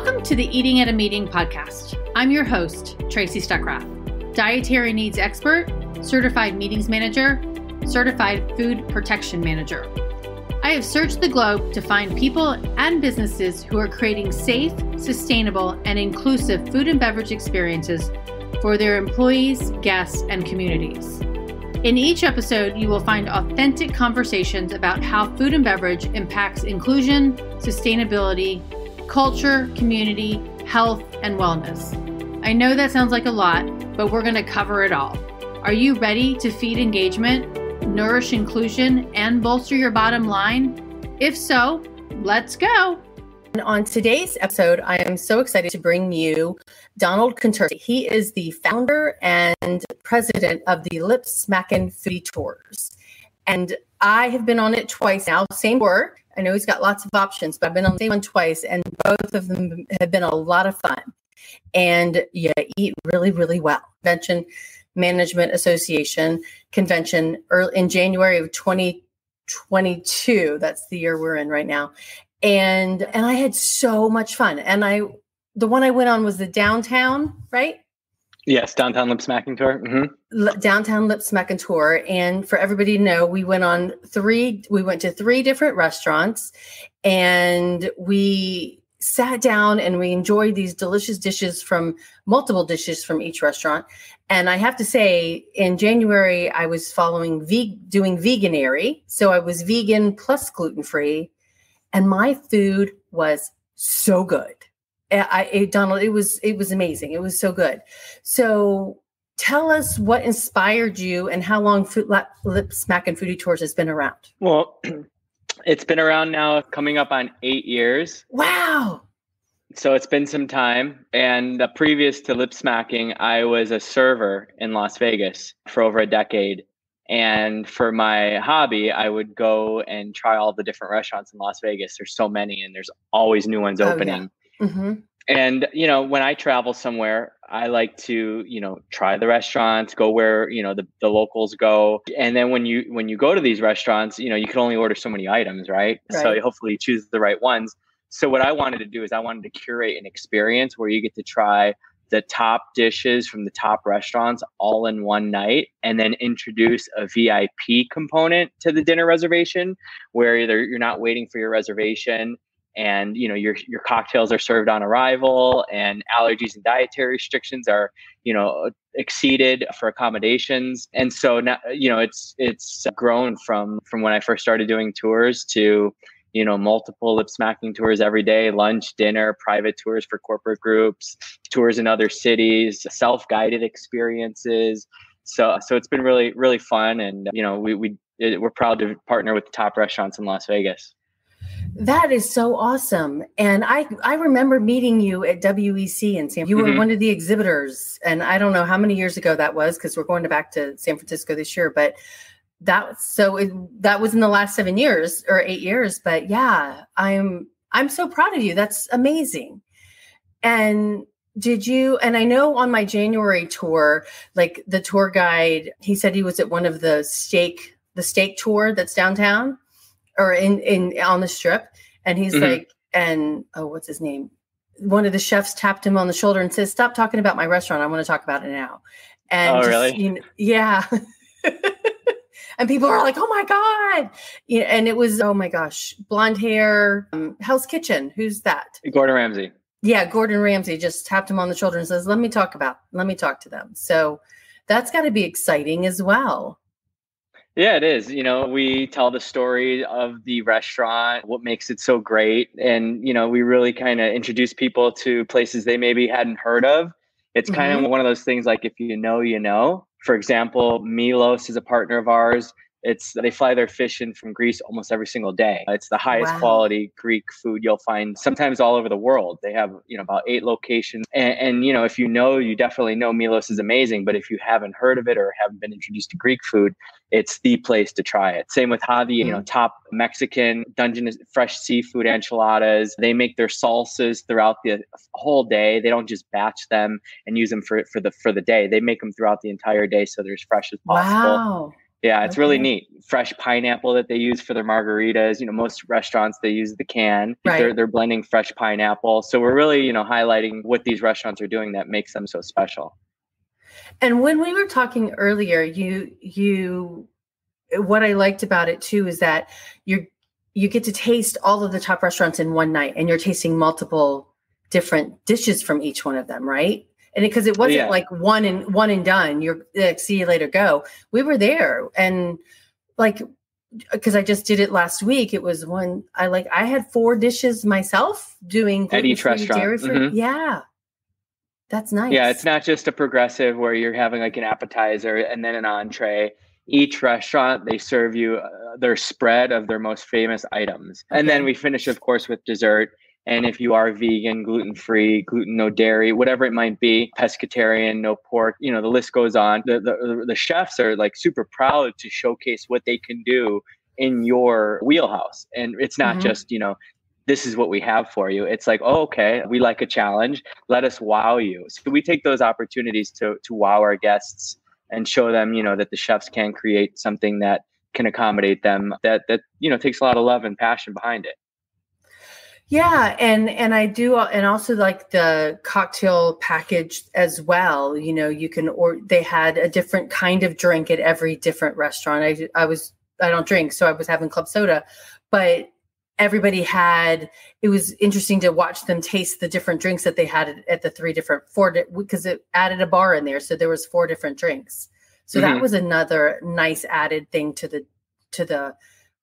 Welcome to the Eating at a Meeting podcast. I'm your host, Tracy Stuckrath, dietary needs expert, certified meetings manager, certified food protection manager. I have searched the globe to find people and businesses who are creating safe, sustainable, and inclusive food and beverage experiences for their employees, guests, and communities. In each episode, you will find authentic conversations about how food and beverage impacts inclusion, sustainability, culture, community, health, and wellness. I know that sounds like a lot, but we're going to cover it all. Are you ready to feed engagement, nourish inclusion, and bolster your bottom line? If so, let's go. And on today's episode, I am so excited to bring you Donald Contursi. He is the founder and president of the Lip Smackin' Foodie Tours. And I have been on it twice now, same tour. I know he's got lots of options, but I've been on the same one twice, and both of them have been a lot of fun. And you eat really, really well. Convention Management Association convention early in January of 2022. That's the year we're in right now. And and I had so much fun. And I the one I went on was the downtown, right? Yes, downtown lip smacking tour. Mm-hmm. Downtown lip smacking tour, and for everybody to know, we went on three. We went to three different restaurants, and we sat down and we enjoyed these delicious dishes from multiple dishes from each restaurant. And I have to say, in January, I was following ve- doing veganary, so I was vegan plus gluten free, and my food was so good. I, I Donald, it was it was amazing. It was so good. So tell us what inspired you and how long Food Lip Smacking Foodie Tours has been around. Well, it's been around now, coming up on eight years. Wow. So it's been some time. And uh, previous to lip smacking, I was a server in Las Vegas for over a decade. And for my hobby, I would go and try all the different restaurants in Las Vegas. There's so many, and there's always new ones opening. Oh, yeah. mm-hmm. And you know, when I travel somewhere, I like to you know try the restaurants, go where you know the, the locals go, and then when you when you go to these restaurants, you know you can only order so many items, right? right. So hopefully you choose the right ones. So what I wanted to do is I wanted to curate an experience where you get to try the top dishes from the top restaurants all in one night and then introduce a VIP component to the dinner reservation where either you're not waiting for your reservation and you know your your cocktails are served on arrival and allergies and dietary restrictions are you know exceeded for accommodations and so now you know it's it's grown from from when I first started doing tours to you know, multiple lip smacking tours every day, lunch, dinner, private tours for corporate groups, tours in other cities, self-guided experiences. So, so it's been really, really fun. And, you know, we, we, we're proud to partner with the top restaurants in Las Vegas. That is so awesome. And I I remember meeting you at WEC in San You were mm-hmm. one of the exhibitors. And I don't know how many years ago that was because we're going back to San Francisco this year, but that so it, that was in the last seven years or eight years. But yeah i'm i'm so proud of you. That's amazing. And did you and i know on my january tour like the tour guide he said he was at one of the steak the steak tour that's downtown or in in on the strip and he's mm-hmm. like and oh what's his name one of the chefs tapped him on the shoulder and says stop talking about my restaurant i want to talk about it now and oh, just, really? You know, yeah and people are like, "Oh my god!" You know, and it was, "Oh my gosh, blonde hair, um, Hell's Kitchen." Who's that? Gordon Ramsay. Yeah, Gordon Ramsay just tapped him on the shoulder and says, "Let me talk about. Let me talk to them." So that's got to be exciting as well. Yeah, it is. You know, we tell the story of the restaurant, what makes it so great. And, you know, we really kind of introduce people to places they maybe hadn't heard of. It's kind mm-hmm. of one of those things like if you know, you know. For example, Milos is a partner of ours. It's they fly their fish in from Greece almost every single day. It's the highest wow. quality Greek food you'll find sometimes all over the world. They have you know about eight locations, and, and you know if you know, you definitely know Milos is amazing. But if you haven't heard of it or haven't been introduced to Greek food, it's the place to try it. Same with Javi, you know, mm. top Mexican dungeness fresh seafood enchiladas. They make their salsas throughout the whole day. They don't just batch them and use them for for the for the day. They make them throughout the entire day so they're as fresh as possible. Wow. Yeah, it's okay. really neat. Fresh pineapple that they use for their margaritas. You know, most restaurants they use the can. Right. They're they're blending fresh pineapple. So we're really, you know, highlighting what these restaurants are doing that makes them so special. And when we were talking earlier, you you what I liked about it too is that you're you get to taste all of the top restaurants in one night and you're tasting multiple different dishes from each one of them, right? And because it, it, wasn't yeah. like one and one and done, you're like, see you later, go. We were there and like because I just did it last week. It was one I like I had four dishes myself doing at each restaurant. Mm-hmm. Yeah. That's nice. Yeah, it's not just a progressive where you're having like an appetizer and then an entree each restaurant they serve you uh, their spread of their most famous items okay. and then we finish of course with dessert and if you are vegan gluten free gluten no dairy whatever it might be pescatarian no pork you know the list goes on the, the, the chefs are like super proud to showcase what they can do in your wheelhouse and it's not mm-hmm. just you know this is what we have for you. It's like, oh, okay, we like a challenge. Let us wow you. So we take those opportunities to to wow our guests and show them, you know, that the chefs can create something that can accommodate them that that you know takes a lot of love and passion behind it. Yeah, and and I do, and also like the cocktail package as well. You know, you can or they had a different kind of drink at every different restaurant. I I was I don't drink, so I was having club soda, but everybody had it was interesting to watch them taste the different drinks that they had at the three different four because it added a bar in there so there was four different drinks so mm-hmm. that was another nice added thing to the to the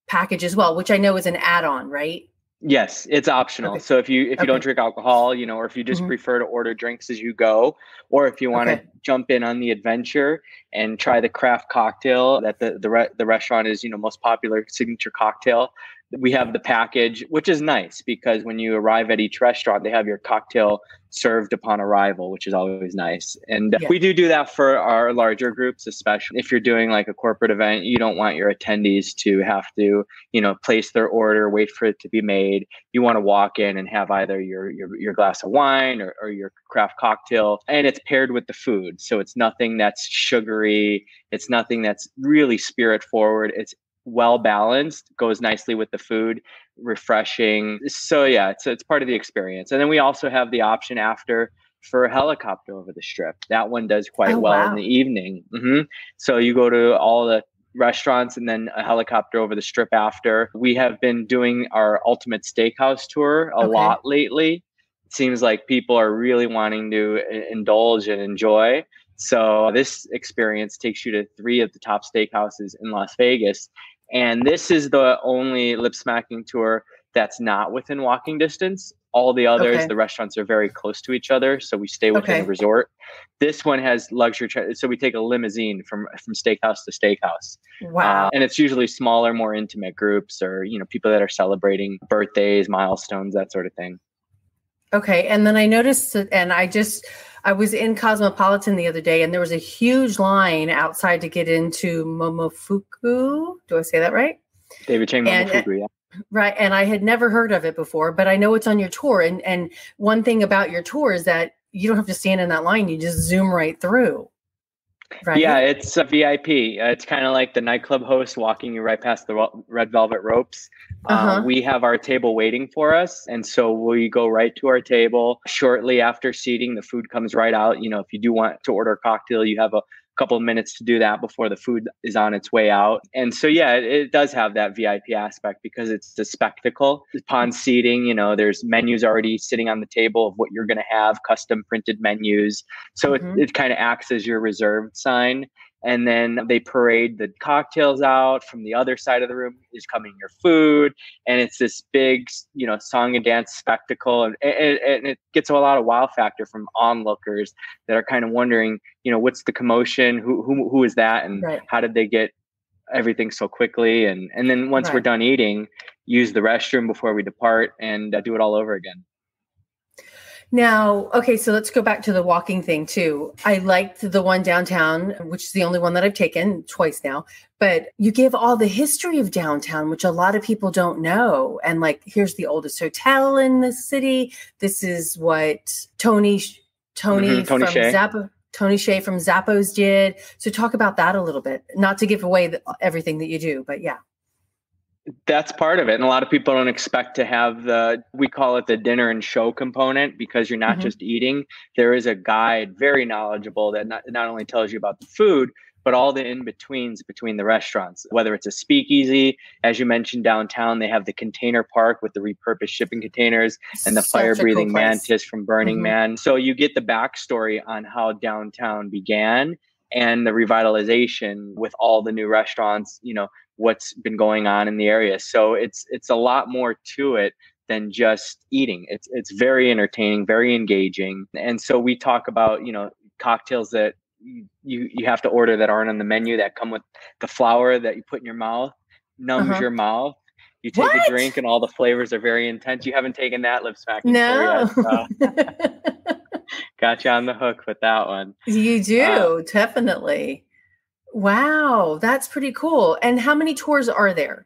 package as well which i know is an add-on right Yes, it's optional. Okay. So if you if you okay. don't drink alcohol, you know, or if you just mm-hmm. prefer to order drinks as you go, or if you want okay. to jump in on the adventure and try the craft cocktail that the the, re- the restaurant is, you know, most popular signature cocktail, we have the package, which is nice because when you arrive at each restaurant, they have your cocktail served upon arrival, which is always nice. And uh, yeah. we do do that for our larger groups, especially if you're doing like a corporate event, you don't want your attendees to have to, you know, place their order, wait for it to be made. You want to walk in and have either your your, your glass of wine or, or your craft cocktail, and it's paired with the food. So it's nothing that's sugary. It's nothing that's really spirit forward. It's well balanced, goes nicely with the food, refreshing. So yeah, it's it's part of the experience. And then we also have the option after for a helicopter over the strip. That one does quite oh, well wow. in the evening. Mm-hmm. So you go to all the restaurants and then a helicopter over the strip after. We have been doing our ultimate steakhouse tour a okay. lot lately. It seems like people are really wanting to indulge and enjoy. So this experience takes you to three of the top steakhouses in Las Vegas and this is the only lip smacking tour that's not within walking distance. All the others, okay. the restaurants are very close to each other, so we stay within okay. the resort. This one has luxury, tra- so we take a limousine from from steakhouse to steakhouse. Wow! Uh, and it's usually smaller, more intimate groups, or you know, people that are celebrating birthdays, milestones, that sort of thing. Okay, and then I noticed, and I just I was in Cosmopolitan the other day, and there was a huge line outside to get into Momofuku. Do I say that right? David Chang Momofuku, yeah. Right, and I had never heard of it before, but I know it's on your tour. And and one thing about your tour is that you don't have to stand in that line; you just zoom right through. Right? Yeah, it's a VIP. Uh, it's kind of like the nightclub host walking you right past the red velvet ropes. Uh, uh-huh. Uh, we have our table waiting for us. And so we go right to our table. Shortly after seating, the food comes right out. You know, if you do want to order a cocktail, you have a couple of minutes to do that before the food is on its way out. And so, yeah, it, it, does have that VIP aspect because it's a spectacle. Upon seating, you know, there's menus already sitting on the table of what you're going to have, custom printed menus. So mm-hmm. it, it kind of acts as your reserved sign and then they parade the cocktails out from the other side of the room is coming your food. And it's this big you know song and dance spectacle. And, and, and it gets a lot of wow factor from onlookers that are kind of wondering you know what's the commotion? Who who, who is that? And right. how did they get everything so quickly? And and then once right. we're done eating use the restroom before we depart and uh, do it all over again now, okay, so let's go back to the walking thing too. I liked the one downtown, which is the only one that I've taken twice now, but you give all the history of downtown, which a lot of people don't know. And like, here's the oldest hotel in the city. This is what Tony Tony, mm-hmm, Tony from. Zappa Tony Hsieh from Zappos did. So talk about that a little bit. Not to give away the, everything that you do, but yeah. That's part of it. And a lot of people don't expect to have the, we call it the dinner and show component because you're not mm-hmm. just eating. There is a guide, very knowledgeable, that not, not only tells you about the food, but all the in betweens between the restaurants, whether it's a speakeasy, as you mentioned downtown, they have the container park with the repurposed shipping containers and the fire breathing cool mantis from Burning mm-hmm. Man. So you get the backstory on how downtown began and the revitalization with all the new restaurants, you know, what's been going on in the area. So it's it's a lot more to it than just eating. It's it's very entertaining, very engaging. And so we talk about, you know, cocktails that you you have to order that aren't on the menu that come with the flower that you put in your mouth, numbs uh-huh. your mouth. You take what? a drink and all the flavors are very intense. You haven't taken that lip smacking. No. Yet, so. Got you on the hook with that one. You do, uh, definitely. Wow, that's pretty cool. And how many tours are there?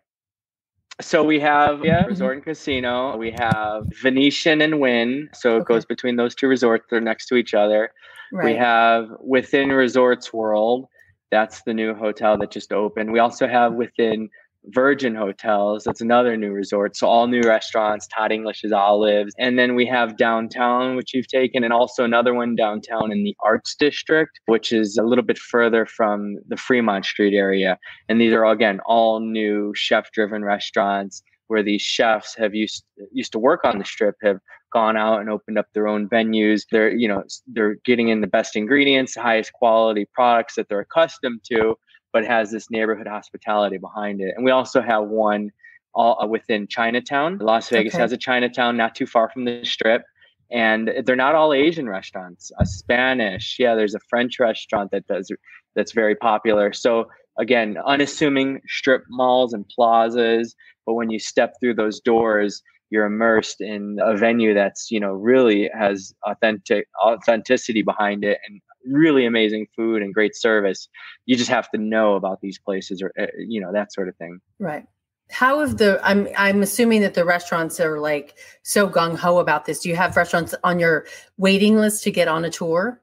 So we have yeah, mm-hmm. resort and casino. We have Venetian and Wynn. So it okay. goes between those two resorts. They're next to each other. Right. We have within Resorts World. That's the new hotel that just opened. We also have within Virgin Hotels. That's another new resort. So all new restaurants, Todd English's Olives. And then we have downtown, which you've taken, and also another one downtown in the Arts District, which is a little bit further from the Fremont Street area. And these are again all new chef driven restaurants where these chefs have used used to work on the strip have gone out and opened up their own venues. They're, you know, they're getting in the best ingredients, the highest quality products that they're accustomed to but has this neighborhood hospitality behind it. And we also have one all uh, within Chinatown. Las Vegas okay. has a Chinatown not too far from the strip. And they're not all Asian restaurants. A Spanish, yeah. There's a French restaurant that does that's very popular. So again, unassuming strip malls and plazas, but when you step through those doors, you're immersed in a venue that's you know really has authentic authenticity behind it and really amazing food and great service. You just have to know about these places or, uh, you know, that sort of thing. Right. How have the I'm I'm assuming that the restaurants are like so gung ho about this. Do you have restaurants on your waiting list to get on a tour?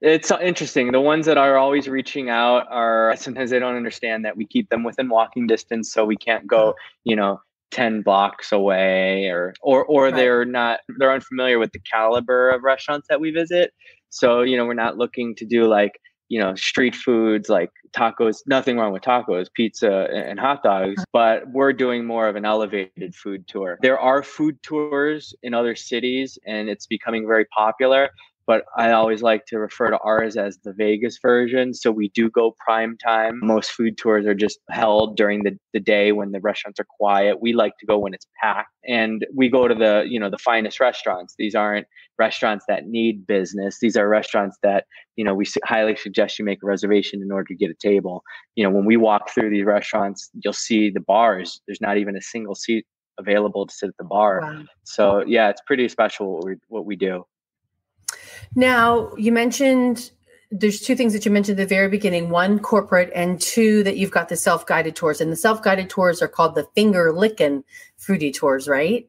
It's interesting. The ones that are always reaching out are sometimes they don't understand that we keep them within walking distance, so we can't go, uh-huh. you know, 10 blocks away or or or right. they're not they're unfamiliar with the caliber of restaurants that we visit so, you know, we're not looking to do like, you know, street foods like tacos, nothing wrong with tacos, pizza, and hot dogs, uh-huh. but we're doing more of an elevated food tour. There are food tours in other cities and it's becoming very popular but I always like to refer to ours as the Vegas version. So we do go prime time. Most food tours are just held during the, the day when the restaurants are quiet. We like to go when it's packed and we go to the, you know, the finest restaurants. These aren't restaurants that need business. These are restaurants that, you know, we highly suggest you make a reservation in order to get a table. You know, when we walk through these restaurants, you'll see the bars. There's not even a single seat available to sit at the bar. Wow. So yeah, it's pretty special what we what we do. Now, you mentioned there's two things that you mentioned at the very beginning one corporate and two that you've got the self-guided tours. And the self-guided tours are called the finger licking foodie tours right?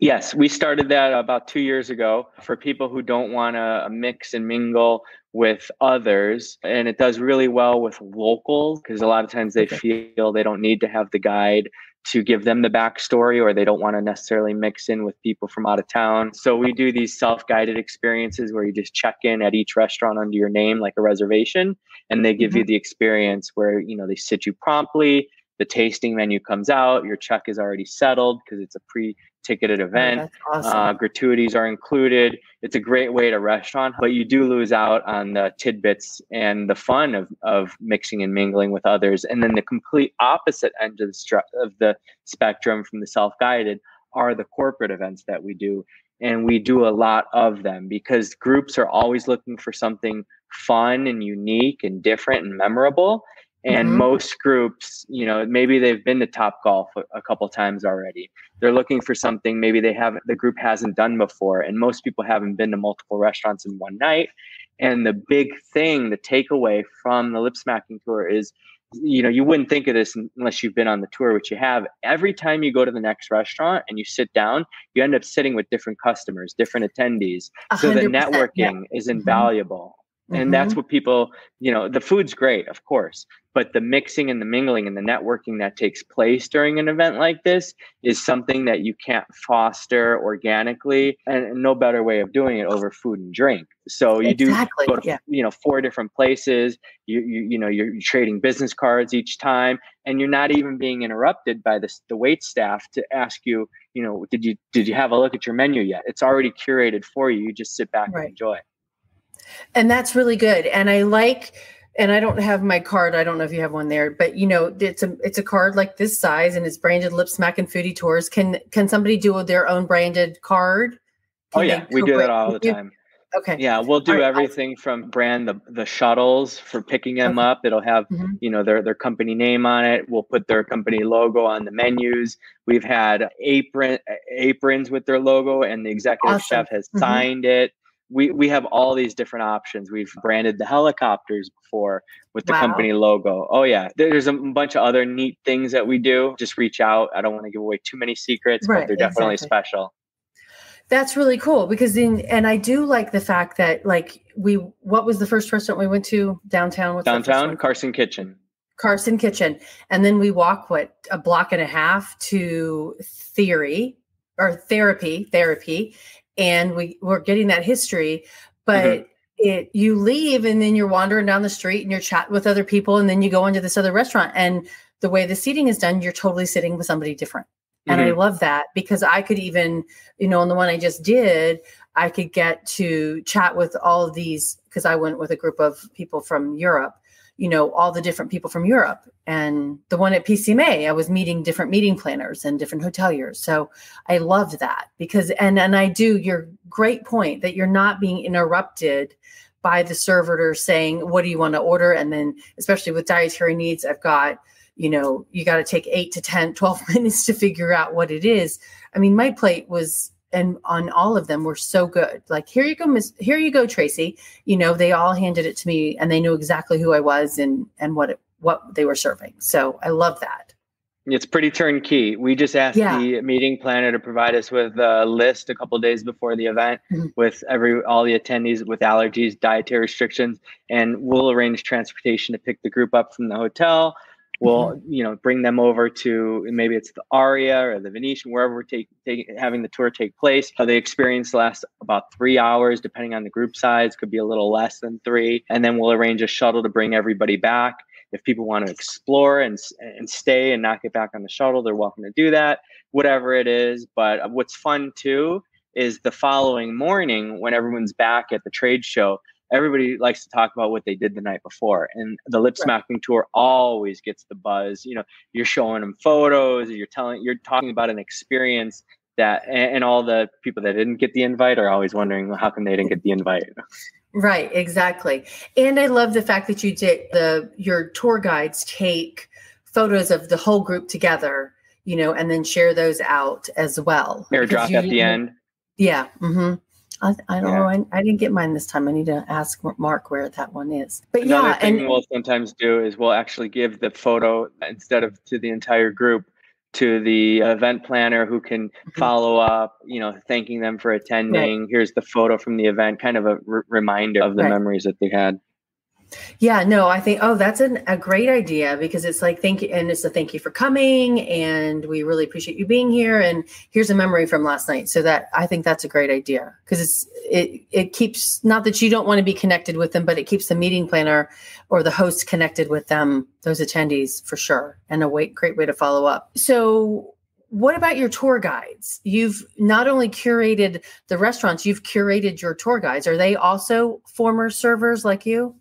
Yes we started that about two years ago for people who don't want to mix and mingle with others. And it does really well with locals because a lot of times they okay. feel they don't need to have the guide to give them the backstory or they don't want to necessarily mix in with people from out of town. So we do these self-guided experiences where you just check in at each restaurant under your name like a reservation and they give mm-hmm. you the experience where you know they sit you promptly, the tasting menu comes out, your check is already settled because it's a pre ticketed oh, event. Oh, awesome. uh, gratuities are included. It's a great way to restaurant, but you do lose out on the tidbits and the fun of, of mixing and mingling with others. And then the complete opposite end of the, of the spectrum from the self guided are the corporate events that we do. And we do a lot of them because groups are always looking for something fun and unique and different and memorable and mm-hmm. most groups you know maybe they've been to Topgolf a, a couple times already. They're looking for something maybe they haven't the group hasn't done before. And most people haven't been to multiple restaurants in one night. And the big thing the takeaway from the lip smacking tour is you know you wouldn't think of this unless you've been on the tour which you have. Every time you go to the next restaurant and you sit down you end up sitting with different customers different attendees. So the networking yeah. is mm-hmm. and mm-hmm. that's what people you know the food's great of course but the mixing and the mingling and the networking that takes place during an event like this is something that you can't foster organically and no better way of doing it over food and drink so you exactly. do go to, yeah. you know four different places you, you you know you're, you're trading business cards each time and you're not even being interrupted by the, the wait staff to ask you you know did you did you have a look at your menu yet it's already curated for you you just sit back right. and enjoy and that's really good and i like and I don't have my card. I don't know if you have one there, but you know, it's a it's a card like this size and it's branded Lip Smacking Foodie Tours. Can can somebody do their own branded card? Can oh yeah, we do that all the time. Okay. Yeah, we'll do right, everything from brand the the shuttles for picking them okay. up. It'll have mm-hmm. you know their their company name on it. We'll put their company logo on the menus. We've had apron aprons with their logo, and the executive awesome. chef has mm-hmm. signed it we we have all these different options. We've branded the helicopters before with the wow. company logo. Oh yeah, there's a bunch of other neat things that we do. Just reach out. I don't want to give away too many secrets, right, but they're definitely exactly. special. That's really cool because then, and I do like the fact that like we, what was the first restaurant we went to downtown? What's downtown Carson Kitchen. Carson Kitchen, and then we walk what a block and a half to Theory or Therapy, Therapy, and we we're getting that history but mm-hmm. it you leave and then you're wandering down the street and you're chatting with other people and then you go into this other restaurant and the way the seating is done you're totally sitting with somebody different and mm-hmm. i love that because i could even you know on the one i just did i could get to chat with all of these because i went with a group of people from europe you know all the different people from Europe. And the one at PCMA, I was meeting different meeting planners and different hoteliers. So I loved that because and and I do your great point that you're not being interrupted by the servitor saying, "What do you want to order?" And then especially with dietary needs, I've got you know you got to take 8 to 10 12 minutes to figure out what it is i mean my plate was and on all of them were so good. Like, here you go, Miss, here you go, Tracy. You know, they all handed it to me and they knew exactly who I was and and what it, what they were serving. So I love that. It's pretty turnkey. We just asked yeah. the meeting planner to provide us with a list a couple days before the event mm-hmm. with every all the attendees with allergies, dietary restrictions, and we'll arrange transportation to pick the group up from the hotel we'll mm-hmm. you know bring them over to maybe it's the aria or the venetian wherever we're take, take, having the tour take place uh, the experience lasts about three hours depending on the group size could be a little less than three. And then we'll arrange a shuttle to bring everybody back. If people want to explore and, and stay and not get back on the shuttle they're welcome to do that whatever it is. But what's fun too is the following morning when everyone's back at the trade show everybody likes to talk about what they did the night before and the lip smacking right. tour always gets the buzz you know you're showing them photos you're telling you're talking about an experience that and, all the people that didn't get the invite are always wondering well, how come they didn't get the invite right exactly and i love the fact that you did the your tour guides take photos of the whole group together you know and then share those out as well airdrop at the end yeah mm-hmm. I, I don't yeah. know. I, I, didn't get mine this time. I need to ask Mark where that one is. But Another yeah, thing and we'll sometimes do is we'll actually give the photo instead of to the entire group to the event planner who can mm-hmm. follow up. You know, thanking them for attending. Right. Here's the photo from the event, kind of a r- reminder of the right. memories that they had. Yeah, no, I think, oh, that's an, a great idea because it's like, thank you. And it's a thank you for coming. And we really appreciate you being here. And here's a memory from last night. So that I think that's a great idea because it's, it, it keeps, not that you don't want to be connected with them, but it keeps the meeting planner or the host connected with them, those attendees for sure. And a way, great way to follow up. So what about your tour guides? You've not only curated the restaurants, you've curated your tour guides. Are they also former servers like you?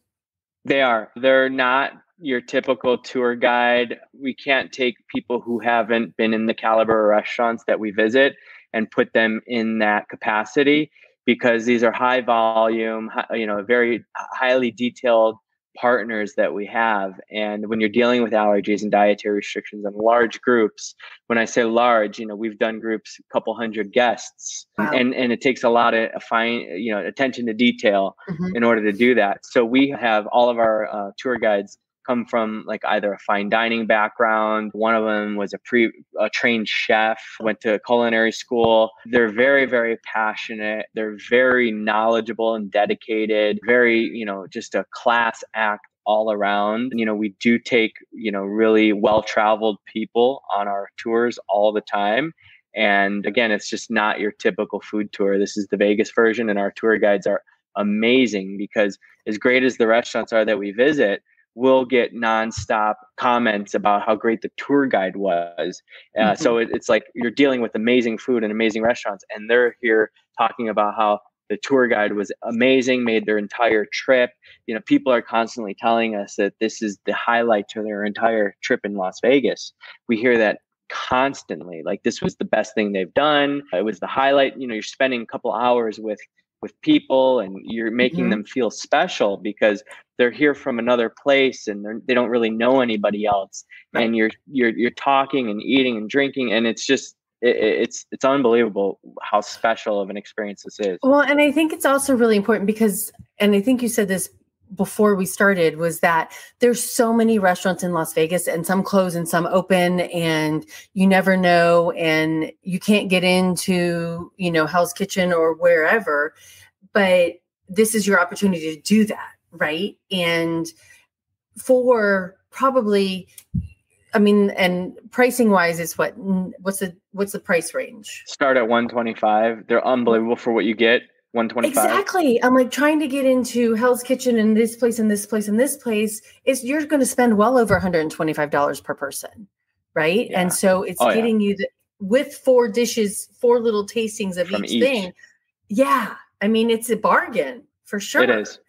They are. They're not your typical tour guide. We can't take people who haven't been in the caliber of restaurants that we visit and put them in that capacity because these are high volume, you know, very uh, highly detailed partners that we have. And when you're dealing with allergies and dietary restrictions and large groups, when I say large, you know, we've done groups a couple hundred guests, wow. and and it takes a lot of fine, you know, attention to detail mm-hmm. in order to do that. So we have all of our uh, tour guides come from like either a fine dining background. One of them was a pre a trained chef, went to culinary school. They're very very passionate. They're very knowledgeable and dedicated. Very, you know, just a class act all around. You know, we do take, you know, really well-traveled people on our tours all the time. And again, it's just not your typical food tour. This is the Vegas version and our tour guides are amazing because as great as the restaurants are that we visit, we'll get nonstop comments about how great the tour guide was. Uh, mm-hmm. So it, it's like you're dealing with amazing food and amazing restaurants, and they're here talking about how the tour guide was amazing, made their entire trip. You know, people are constantly telling us that this is the highlight to their entire trip in Las Vegas. We hear that constantly. Like this was the best thing they've done. It was the highlight. You know, you're spending a couple hours with with people and you're making mm-hmm. them feel special because they're here from another place and they're, they don't really know anybody else right. and you're you're you're talking and eating and drinking and it's just it, it's it's unbelievable how special of an experience this is well and i think it's also really important because and i think you said this before we started was that there's so many restaurants in Las Vegas and some close and some open and you never know and you can't get into, you know, Hell's Kitchen or wherever, but this is your opportunity to do that, right? And for probably I mean, and pricing wise, it's what what's the what's the price range? Start at 125. They're unbelievable for what you get. 125 exactly. I'm like trying to get into hell's kitchen and this place and this place and this place is you're going to spend well over 125 dollars per person right? Yeah. and so it's oh, getting yeah. you the, with four dishes four little tastings of each, each, thing. Yeah. I mean it's a bargain for sure. it is.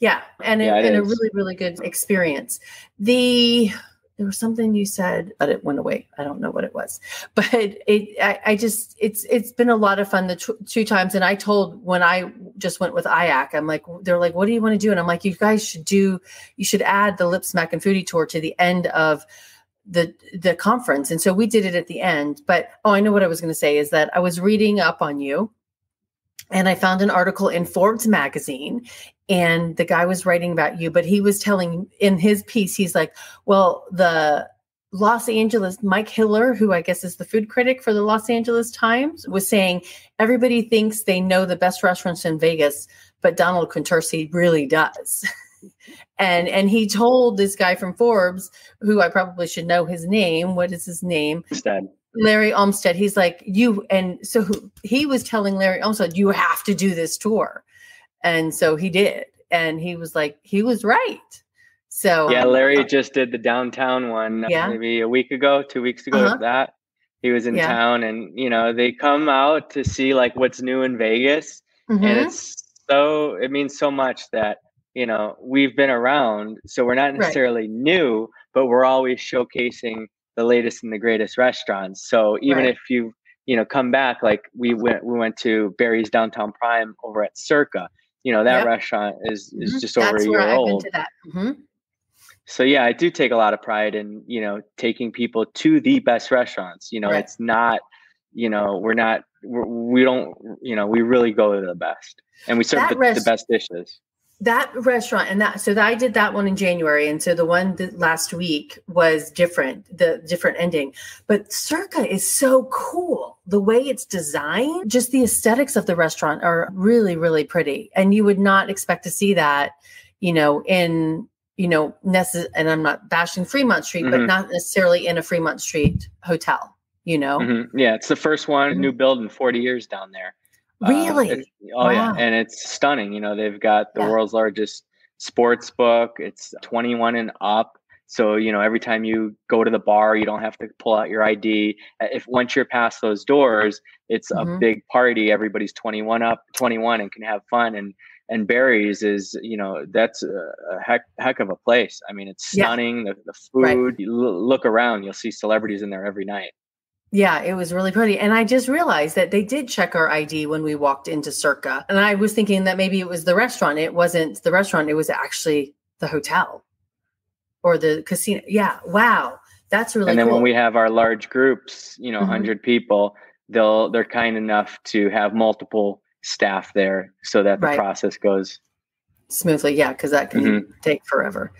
Yeah. And, yeah, it, and a really really good experience. The there was something you said, but it went away. I don't know what it was, but it, I, I just, it's, it's been a lot of fun the t- two times. And I told when I just went with IAC, I'm like, they're like, what do you want to do? And I'm like, you guys should do, you should add the Lip Smacking Foodie tour to the end of the, the conference. And so we did it at the end, but, oh, I know what I was going to say is that I was reading up on you and I found an article in Forbes magazine and the guy was writing about you, but he was telling in his piece, he's like, well, the Los Angeles, Mike Hiller, who I guess is the food critic for the Los Angeles Times, was saying everybody thinks they know the best restaurants in Vegas, but Donald Contursi really does. and and he told this guy from Forbes, who I probably should know his name. What is his name? Stan. Larry Olmsted. He's like you, and so he was telling Larry Olmsted, you have to do this tour. And so he did. And he was like, he was right. So yeah, Larry uh, just did the downtown one yeah. maybe a week ago, two weeks ago. Uh-huh. That he was in yeah. town, and you know they come out to see like what's new in Vegas, mm-hmm. and it's so it means so much that you know we've been around, so we're not necessarily right. new, but we're always showcasing the latest and the greatest restaurants. So even right. if you you know come back, like we went we went to Barry's Downtown Prime over at Circa you know that yep. restaurant is is mm-hmm. just over That's a year old. Mm-hmm. So yeah, I do take a lot of pride in you know taking people to the best restaurants. You know, right. it's not you know we're not we're, we don't you know we really go to the best and we serve the, rest- the best dishes that restaurant and that so that I did that one in January and so the one that last week was different the different ending but Circa is so cool the way it's designed just the aesthetics of the restaurant are really really pretty and you would not expect to see that you know in you know necess- and I'm not bashing Fremont Street mm-hmm. but not necessarily in a Fremont Street hotel you know mm-hmm. yeah it's the first one mm-hmm. new build in 40 years down there uh, really? Uh, oh wow. yeah, and it's stunning. You know, they've got the yeah. world's largest sports book. It's 21 and up. So, you know, every time you go to the bar, you don't have to pull out your ID. If once you're past those doors, it's mm-hmm. a big party. Everybody's 21 up, 21 and can have fun. And and Barry's is, you know, that's a, a heck heck of a place. I mean, it's stunning. Yeah. The, the food, right. l- look around, you'll see celebrities in there every night. Yeah, it was really pretty. And I just realized that they did check our ID when we walked into Circa. And I was thinking that maybe it was the restaurant. It wasn't the restaurant, it was actually the hotel or the casino. Yeah. Wow. That's really And then cool. when we have our large groups, you know, mm-hmm. 100 people, they'll they're kind enough to have multiple staff there so that the right. process goes smoothly. Yeah, because that can mm-hmm. take forever.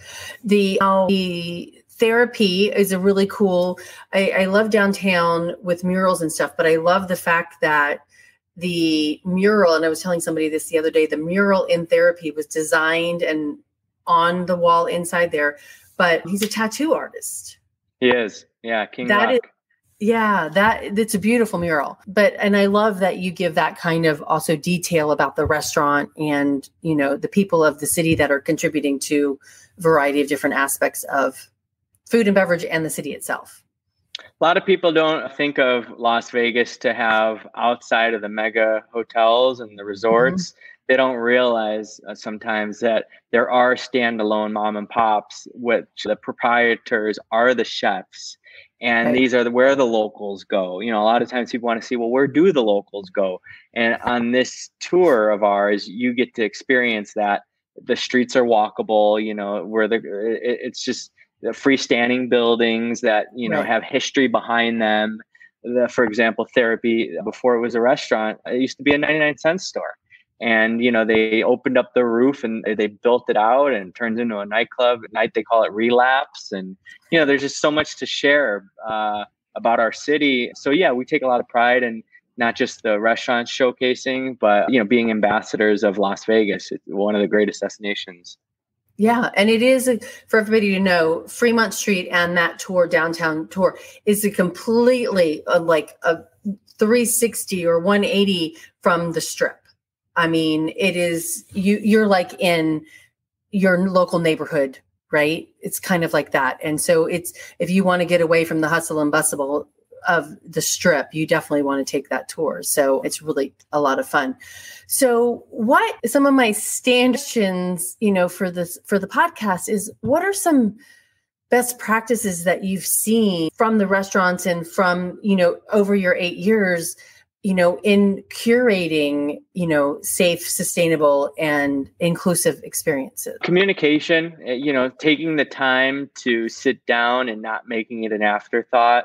The uh, the therapy is a really cool. I, I love downtown with murals and stuff, but I love the fact that the mural, and I was telling somebody this the other day, the mural in therapy was designed and on the wall inside there, but he's a tattoo artist. He is. Yeah. King That Rock. is, yeah, that it's a beautiful mural. But and I love that you give that kind of also detail about the restaurant and, you know, the people of the city that are contributing to a variety of different aspects of food and beverage and the city itself. A lot of people don't think of Las Vegas to have outside of the mega hotels and the resorts. Mm-hmm. They don't realize uh, sometimes that there are standalone mom and pops, which the proprietors are the chefs. And right. these are the, where the locals go. You know, a lot of times people want to see, well, where do the locals go? And on this tour of ours, you get to experience that. The streets are walkable. You know, where the it, it's just the freestanding buildings that you know right. have history behind them. The, for example, therapy before it was a restaurant, it used to be a 99 cent store. And you know they opened up the roof and they built it out and it turns into a nightclub. At night they call it relapse, and you know there's just so much to share uh, about our city. So yeah, we take a lot of pride in not just the restaurants showcasing, but you know being ambassadors of Las Vegas, it's one of the greatest destinations. Yeah, and it is for everybody to know. Fremont Street and that tour, downtown tour, is a completely uh, like a 360 or 180 from the strip. I mean, it is you. You're like in your local neighborhood, right? It's kind of like that, and so it's if you want to get away from the hustle and bustle of the strip, you definitely want to take that tour. So it's really a lot of fun. So what some of my standards, you know, for this for the podcast is what are some best practices that you've seen from the restaurants and from, you know, over your 8 years, you know, in curating, you know, safe, sustainable and inclusive experiences? Communication, eh, you know, taking the time to sit down and not making it an afterthought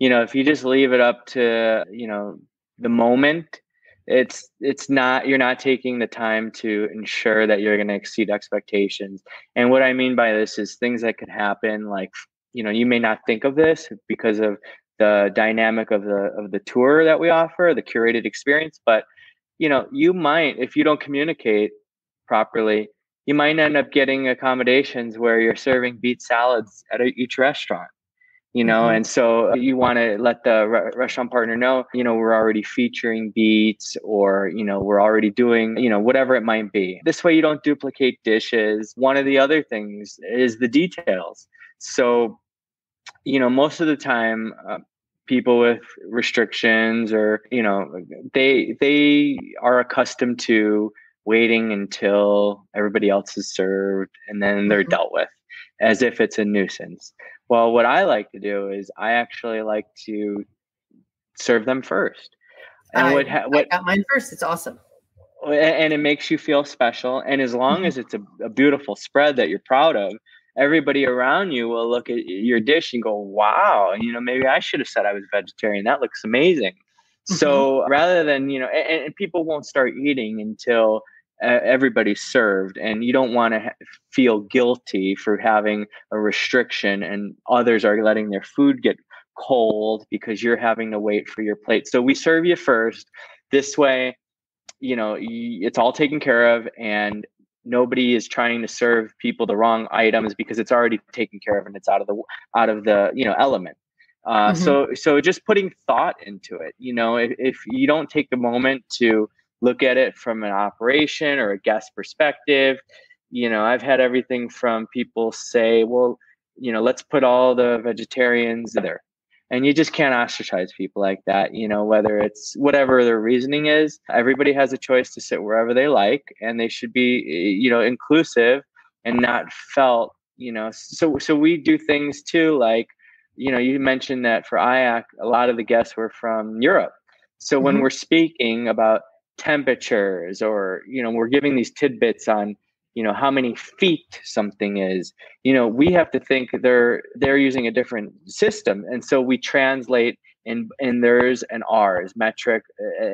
you know if you just leave it up to you know the moment it's it's not you're not taking the time to ensure that you're going to exceed expectations and what i mean by this is things that could happen like you know you may not think of this because of the dynamic of the of the tour that we offer the curated experience but you know you might if you don't communicate properly you might end up getting accommodations where you're serving beet salads at each restaurant you know mm-hmm. and so you want to let the re- restaurant partner know you know we're already featuring beets or you know we're already doing you know whatever it might be. This way you don't duplicate dishes. One of the other things is the details. So you know most of the time uh, people with restrictions or you know they they are accustomed to waiting until everybody else is served and then they're mm-hmm. dealt with as if it's a nuisance well, what I like to do is I actually like to serve them first. And I, what, ha- what I got mine first. It's awesome. And it makes you feel special. And as long as it's a, a beautiful spread that you're proud of, everybody around you will look at your dish and go, wow, you know, maybe I should have said I was vegetarian. That looks amazing. Mm-hmm. So rather than, you know, and, and, people won't start eating until everybody's served and you don't want to ha- feel guilty for having a restriction and others are letting their food get cold because you're having to wait for your plate so we serve you first this way you know it's all taken care of and nobody is trying to serve people the wrong items because it's already taken care of and it's out of the out of the you know element uh, mm-hmm. so so just putting thought into it you know if, if you don't take a moment to look at it from an operation or a guest perspective. You know, I've had everything from people say, well, you know, let's put all the vegetarians there. And you just can't ostracize people like that, you know, whether it's whatever their reasoning is. Everybody has a choice to sit wherever they like, and they should be, you know, inclusive and not felt, you know. So, so we do things too, like, you know, you mentioned that for IAC, a lot of the guests were from Europe. So when mm-hmm. we're speaking about temperatures or you know we're giving these tidbits on you know how many feet something is you know we have to think they're they're using a different system and so we translate in in theirs and ours metric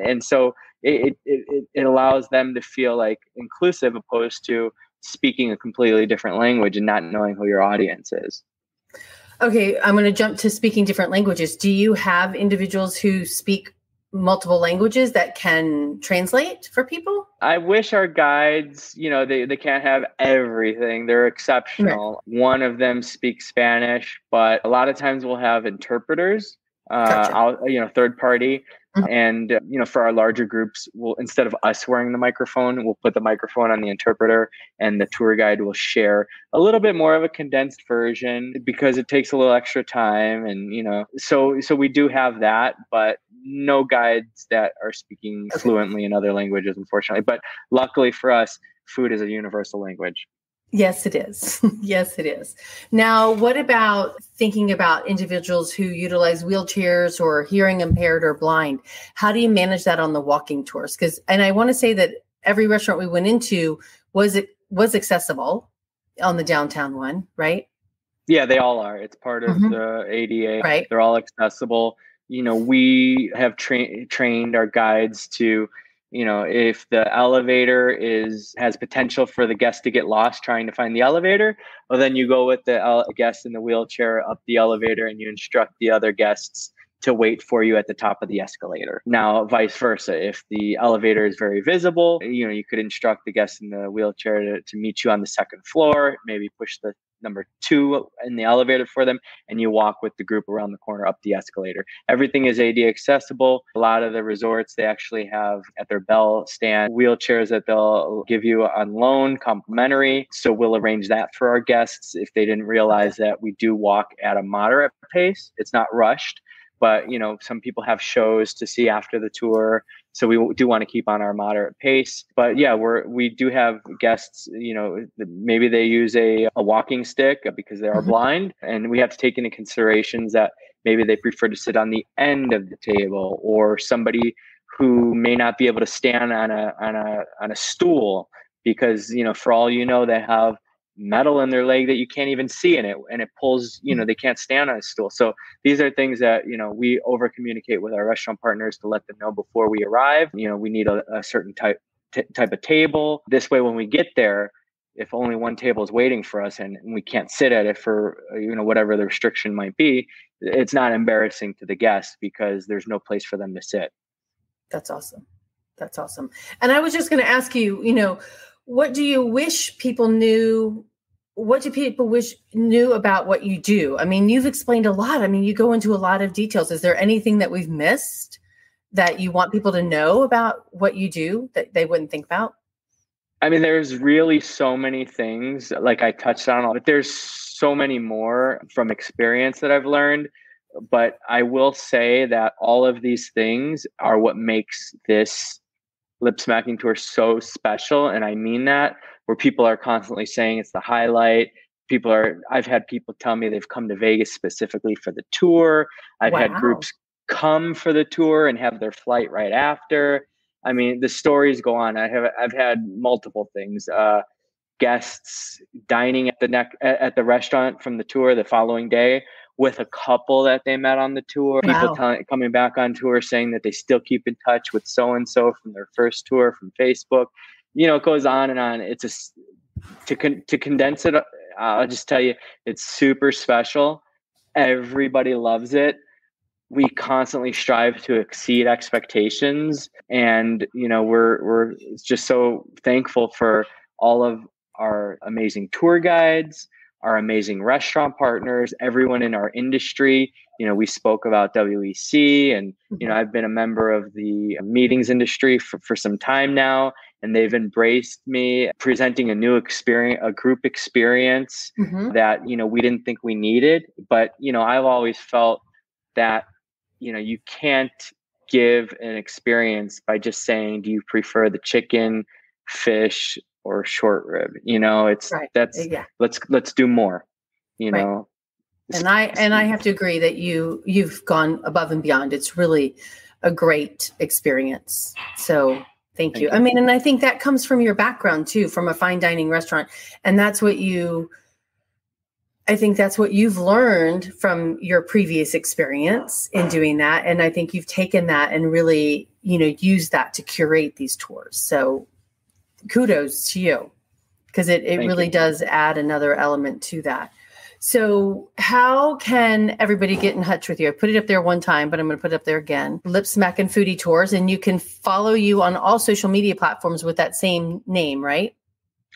and so it, it, it allows them to feel like inclusive opposed to speaking a completely different language and not knowing who your audience is. Okay, I'm going to jump to speaking different languages. Do you have individuals who speak multiple languages that can translate for people? I wish our guides, you know, they, they can't have everything. They're exceptional. Right. One of them speaks Spanish, but a lot of times we'll have interpreters, uh, gotcha. you know, third party. Mm-hmm. And uh, you know, for our larger groups, we'll instead of us wearing the microphone, we'll put the microphone on the interpreter, and the tour guide will share a little bit more of a condensed version because it takes a little extra time, and you know, so so we do have that, but no guides that are speaking fluently in other languages, unfortunately. But luckily for us, food is a universal language. Yes, it is. yes, it is. Now, what about thinking about individuals who utilize wheelchairs or hearing impaired or blind? How do you manage that on the walking tours? Because, and I want to say that every restaurant we went into was it was accessible on the downtown one, right? Yeah, they all are. It's part of mm-hmm. the ADA. Right. They're all accessible you know we have tra- trained our guides to you know if the elevator is has potential for the guest to get lost trying to find the elevator well then you go with the guest in the wheelchair up the elevator and you instruct the other guests to wait for you at the top of the escalator. Now, vice versa, if the elevator is very visible, you know, you could instruct the guest in the wheelchair to, to meet you on the second floor, maybe push the number two in the elevator for them, and you walk with the group around the corner up the escalator. Everything is AD accessible. A lot of the resorts, they actually have at their bell stand wheelchairs that they'll give you on loan, complimentary. So we'll arrange that for our guests if they didn't realize that we do walk at a moderate pace. It's not rushed but you know some people have shows to see after the tour so we do want to keep on our moderate pace but yeah we're we do have guests you know maybe they use a, a walking stick because they are mm-hmm. blind and we have to take into considerations that maybe they prefer to sit on the end of the table or somebody who may not be able to stand on a on a on a stool because you know for all you know they have metal in their leg that you can't even see in it and it pulls you know hmm. they can't stand on a stool. So these are things that you know we over communicate with our restaurant partners to let them know before we arrive. You know we need a, a certain type t- type of table. This way when we get there if only one table is waiting for us and, and we can't sit at it for uh, you know whatever the restriction might be it's not embarrassing to the guests because there's no place for them to sit. That's awesome. That's awesome. And i was just going to ask you you know what do you wish people knew? What do people wish knew about what you do? I mean you've explained a lot. I mean you go into a lot of details. Is there anything that we've missed that you want people to know about what you do that they wouldn't think about? I mean there's really so many things like i touched on all, but there's so many more from experience that i've learned but i will say that all of these things are what makes this lip smacking tour so special and i mean that where people are constantly saying it's the highlight. People are i've had people tell me they've come to vegas specifically for the tour. I've wow. had groups come for the tour and have their flight right after. I mean the stories go on. I have i've had multiple things uh, guests dining at the neck at the restaurant from the tour the following day with a couple that they met on the tour. Wow. People coming back on tour saying that they still keep in touch with so and so from their first tour from Facebook. You know, it goes on and on. It's a to con- to condense it. Uh, I'll just tell you, it's super special. Everybody loves it. We constantly strive to exceed expectations, and you know, we're we're just so thankful for all of our amazing tour guides our amazing restaurant partners, everyone in our industry. You know, we spoke about WEC, and you know, mm-hmm. I've been a member of the meetings industry for, for some time now, and they've embraced me presenting a new experience, a group experience mm-hmm. that you know we didn't think we needed. But you know, I've always felt that you know you can't give an experience by just saying, "Do you prefer the chicken?" fish or short rib. You know, it's right. that's yeah. let's let's do more. You right. know. And I and I have to agree that you you've gone above and beyond. It's really a great experience. So thank, thank you. you. I mean, and I think that comes from your background too, from a fine dining restaurant. And that's what you I think that's what you've learned from your previous experience in doing that. And I think you've taken that and really, you know, used that to curate these tours. So kudos to you because it, it really you. does add another element to that. So, how can everybody get in touch with you? I put it up there one time, but I'm going to put it up there again. Lip Smacking Foodie Tours, and you can follow you on all social media platforms with that same name, right?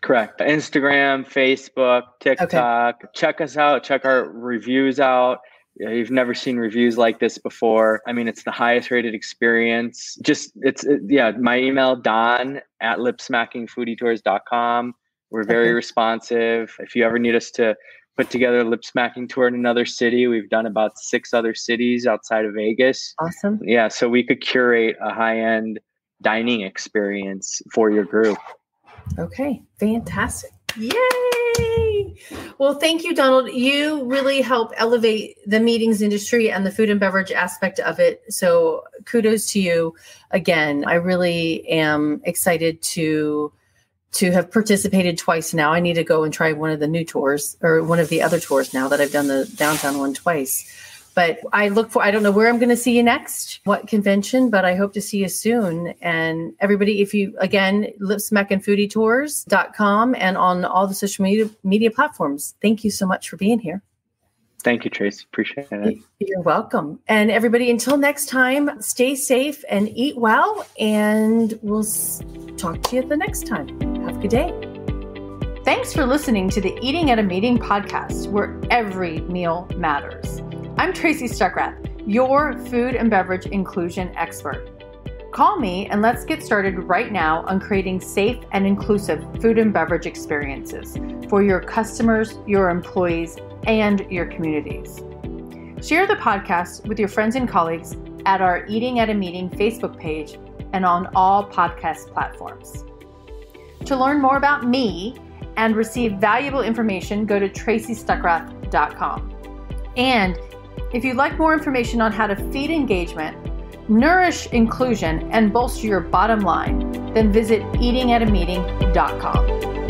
Correct. Instagram, Facebook, TikTok. Okay. Check us out. Check our reviews out. You've never seen reviews like this before. I mean, it's the highest rated experience. Just, it's, it, yeah, my email, don at lipsmackingfoodietours.com. We're very okay. responsive. If you ever need us to put together a lip smacking tour in another city. We've done about six other cities outside of Vegas. Awesome. Yeah, so we could curate a high end dining experience for your group. Okay, fantastic. Yay! Well, thank you, Donald. You really help elevate the meetings industry and the food and beverage aspect of it. So kudos to you again. I really am excited to to have participated twice now. I need to go and try one of the new tours or one of the other tours now that I've done the downtown one twice. But I look for, I don't know where I'm going to see you next, what convention, but I hope to see you soon. And everybody, if you, again, lipsmackingfoodietours.com and foodie tours.com and on all the social media, media platforms. Thank you so much for being here. Thank you, Tracy. Appreciate it. You're welcome. And everybody, until next time, stay safe and eat well. And we'll talk to you the next time. Have a good day. Thanks for listening to the Eating at a Meeting podcast, where every meal matters. I'm Tracy Stuckrath, your food and beverage inclusion expert. Call me and let's get started right now on creating safe and inclusive food and beverage experiences for your customers, your employees, and your communities. Share the podcast with your friends and colleagues at our Eating at a Meeting Facebook page and on all podcast platforms. To learn more about me and receive valuable information, go to tracystuckrath.com. And if you'd like more information on how to feed engagement, nourish inclusion, and bolster your bottom line, then visit eatingatameeting.com.